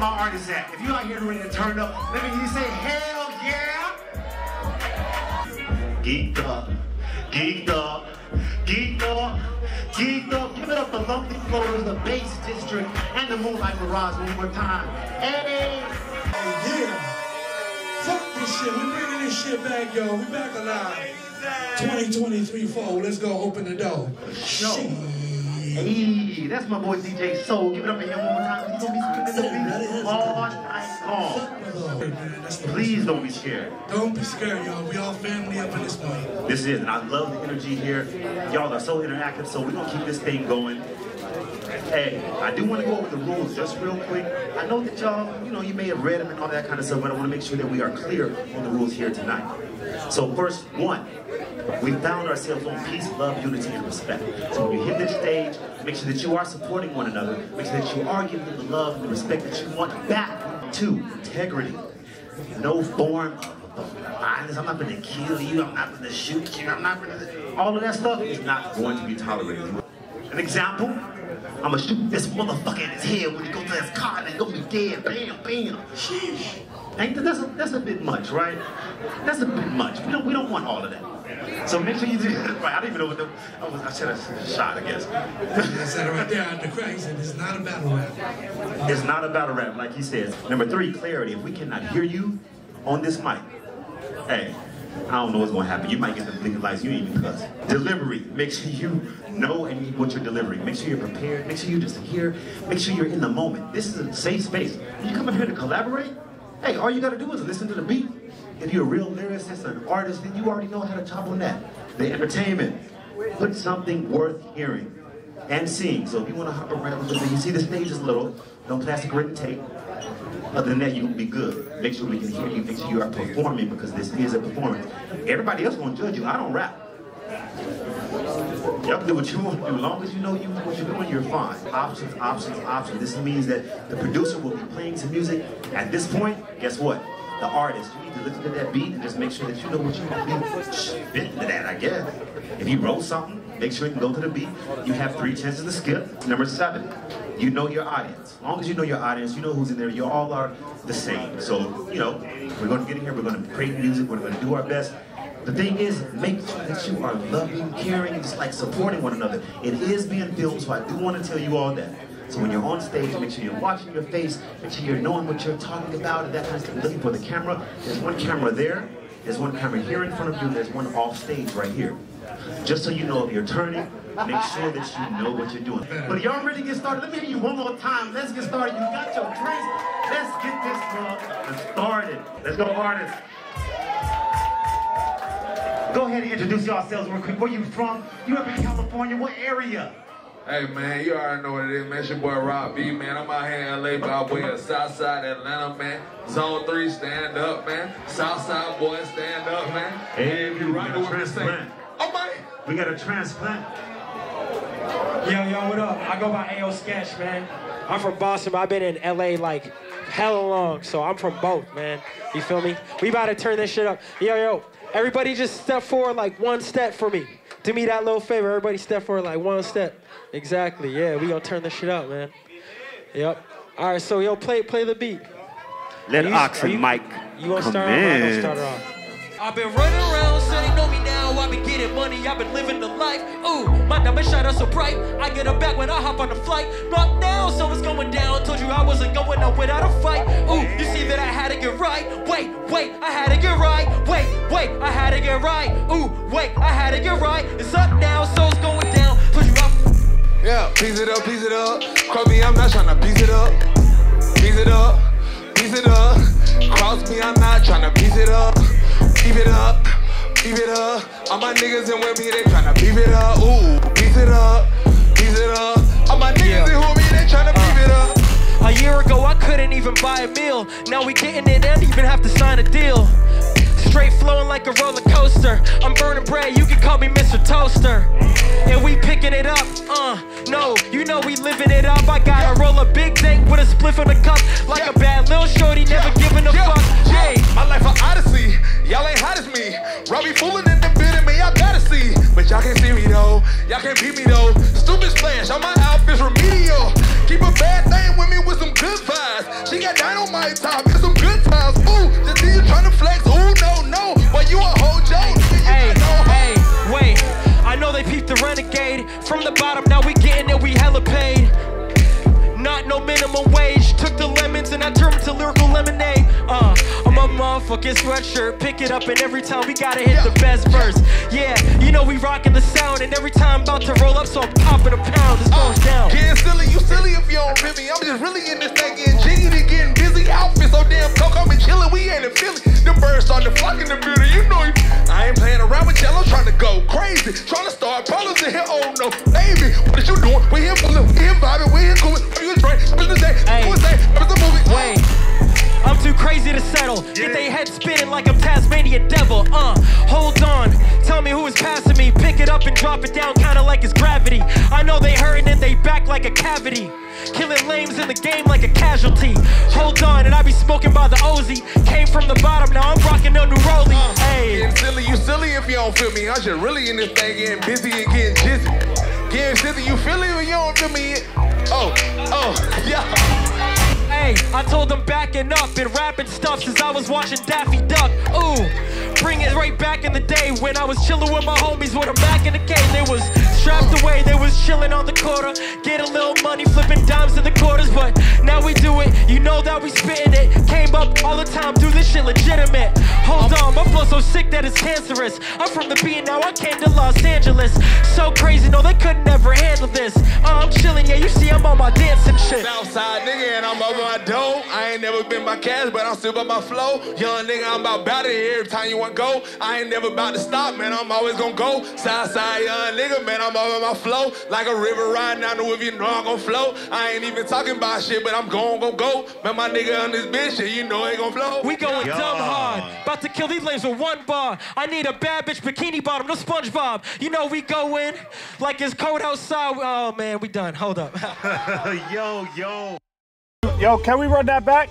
my artists at? If you out here ready to turn up, let me hear you say, hell yeah! Geeked up, geeked up, geeked up, geeked up. Give it up for Lonely Floaters, the Bass District, and the Moonlight Mirage one more time. Hey! Yeah. Fuck this shit. We bringing this shit back, yo. We back alive. 2023 4. Let's go open the door. Yo. Hey, that's my boy DJ Soul. Give it up for him one more time. He's gonna be spinning the beat all night long. Hey, man, that's the- Please don't be scared. Don't be scared, y'all. We all family up in this point. This is, and I love the energy here. Y'all are so interactive, so we're gonna keep this thing going. Hey, I do want to go over the rules just real quick. I know that y'all, you know, you may have read them and all that kind of stuff, but I want to make sure that we are clear on the rules here tonight. So first, one, we found ourselves on peace, love, unity, and respect. So when you hit this stage, make sure that you are supporting one another. Make sure that you are giving them the love and the respect that you want back. Two, integrity. No form of violence. I'm not going to kill you. I'm not going to shoot you. I'm not going to... All of that stuff is not going to be tolerated. An example, I'm going to shoot this motherfucker in his head when he goes to his car and he's to be dead. Bam, bam. Sheesh. Ain't that, that's, a, that's a bit much, right? That's a bit much. We don't, we don't want all of that. So make sure you do right. I don't even know what the, I, was, I should have shot, I guess. I said it right there on the crack. He said, it's not a battle rap. It's not about a rap, like he says. Number three, clarity. If we cannot hear you on this mic, hey, I don't know what's gonna happen. You might get them thinking like you ain't even cuss. Delivery. Make sure you know and what you're delivering. Make sure you're prepared. Make sure you're just here. Make sure you're in the moment. This is a safe space. You come up here to collaborate, hey, all you gotta do is listen to the beat. If you're a real lyricist, or an artist, then you already know how to chop on that. The entertainment. Put something worth hearing and seeing. So if you want to hop around a little bit, you see the stage is little, no plastic written tape. Other than that, you'll be good. Make sure we can hear you. Make sure you are performing because this is a performance. Everybody else gonna judge you. I don't rap. Y'all do what you want to do. As long as you know you what you're doing, you're fine. Options, options, options. This means that the producer will be playing some music. At this point, guess what? The artist, you need to listen to that beat and just make sure that you know what you want to spit into that, I guess. If you wrote something, make sure you can go to the beat. You have three chances to skip. Number seven, you know your audience. As long as you know your audience, you know who's in there, you all are the same. So, you know, we're going to get in here, we're going to create music, we're going to do our best. The thing is, make sure that you are loving, caring, and just like supporting one another. It is being filmed, so I do want to tell you all that. So when you're on stage, make sure you're watching your face, make sure you're knowing what you're talking about and that kind of stuff. Looking for the camera. There's one camera there, there's one camera here in front of you, and there's one off stage right here. Just so you know if you're turning, make sure that you know what you're doing. But y'all ready to get started? Let me hear you one more time. Let's get started. You got your drinks. Let's get this club started. Let's go, artists. Go ahead and introduce yourselves real quick. Where you from? You up in California? What area? Hey man, you already know what it is, man. It's your boy Rock B, man. I'm out here in LA by way of Southside Atlanta, man. Zone 3, stand up, man. Southside boys, stand up, man. Hey, if you right a with me, say, transplant. oh man. We got a transplant. Yo, yo, what up? I go by Ayo Sk3tch, man. I'm from Boston, but I've been in LA like hella long, so I'm from both, man. You feel me? We about to turn this shit up. Yo, yo, everybody just step forward like one step for me. Do me that little favor. Everybody step forward like one step. Exactly, yeah, we gonna turn this shit up, man. Yep. All right, so yo, play play the beat. Let Are you- Aux and Mic You gonna start off? or I gonna start it off. I've been running around, so they know me now. I've been getting money, I've been living the life. Ooh, my diamond shine out so bright. I get a back when I hop on the flight. Not now, so it's going down. Told you I wasn't going up without a fight. Ooh, you see that I had to get right. Wait, wait, I had to get right. Wait, wait, I had to get right. Ooh, wait, I had to get right. It's up now, so it's going down. Told you I. Yeah, piece it up, piece it up. Cross me, I'm not tryna piece it up. Piece it up, piece it up. Cross me, I'm not tryna piece it up. Keep it up, keep it up. All my niggas in with me, they tryna beef it up. Ooh, piece it up, piece it up. All my niggas Yeah. in with me, they tryna beef it up. A year ago, I couldn't even buy a meal. Now we getting it and even have to sign a deal. Straight flowing like a roller coaster. I'm burning bread, you can call me Mr. Toaster. And we picking it up, uh, no, you know we living it up. I gotta roll a big dank with a spliff in the cup. Like a bad little shorty, never giving a Yeah, fuck. Hey, My life an odyssey. Y'all ain't hot as me. Robbie fooling in the building, man. me, I gotta see. But y'all can't see me though. Y'all can't beat me though. Stupid splash on my outfit's remedial. Keep a bad thing with me with some good vibes. She got dynamite top. It's some good times. Ooh, just see you trying to flex. Motherfucking sweatshirt. Pick it up and every time we gotta hit the best verse. Yeah, you know we rocking the sound and every time I'm about to roll up, so I'm popping a pound. This goes uh, down. Getting silly, you silly if you don't feel me. I'm just really in this thing getting jiggy, getting busy. Outfit so damn coke, I'm been chilling. We ain't in Philly. The birds starting to flock in the building. You know, it. I ain't playing around with jello, trying to go crazy. Trying to start problems in here. Oh no, baby, Uh, hold on. Tell me who is passing me. Pick it up and drop it down, kinda like it's gravity. I know they hurting and they back like a cavity. Killing lames in the game like a casualty. Hold on, and I be smoking by the Ozy. Came from the bottom, now I'm rocking a new Rollie. Hey. Getting silly, you silly if you don't feel me. I'm just really in this thing getting busy and getting jizzy. Getting silly, you feel it when you don't feel me. Oh, oh, yeah. Hey, I told them backing up and rapping stuff since I was watching Daffy Duck. Ooh, bring it right back in the day when I was chilling with my homies with a back in the cave. They was strapped away, they was chilling on the quarter, get a little money, flipping dimes to the quarters. But now we do it, you know that we spitting it. Came up all the time, do this shit legitimate. So sick that it's cancerous. I'm from the B and now I came to Los Angeles. So crazy, no, they could never handle this. Uh, I'm chilling, yeah, you see I'm on my dancing shit. Southside nigga and I'm over my dough. I ain't never been by cash, but I'm still by my flow. Young nigga, I'm about bout it here. Every time you want go, I ain't never about to stop, man. I'm always gonna go. Southside young nigga, man, I'm over my flow. Like a river riding down the river, you know I'm gonna flow. I ain't even talking about shit, but I'm gon' go go. Man, my nigga on this bitch, shit, you know it gon' flow. We going Yeah. dumb hard. About to kill these lames with one bar. I need a bad bitch bikini bottom, no SpongeBob. You know we go in like it's cold outside. Oh man, we done. Hold up. yo, yo. Yo, can we run that back?